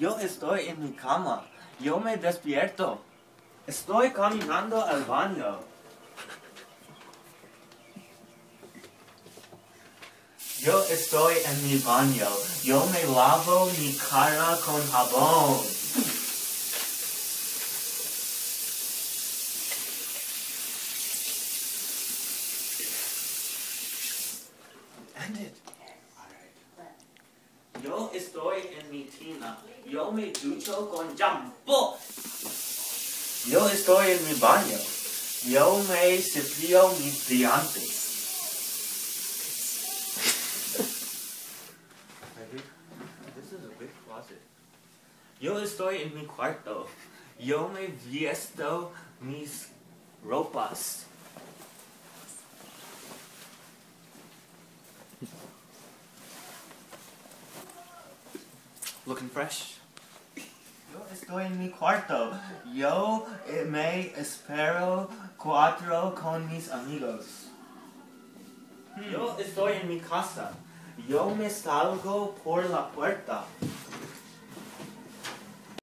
Yo estoy en mi cama. Yo me despierto. Estoy caminando al baño. Yo estoy en mi baño. Yo me lavo mi cara con jabón. End it. Yo estoy en mi tina. Yo me ducho con shampoo. Yo estoy en mi baño. Yo me cepillo mis dientes. This is a big closet. Yo estoy en mi cuarto. Yo me visto mis ropas. Looking fresh? Yo estoy en mi cuarto. Yo me espero cuatro con mis amigos. Hmm. Yo estoy en mi casa. Yo me salgo por la puerta.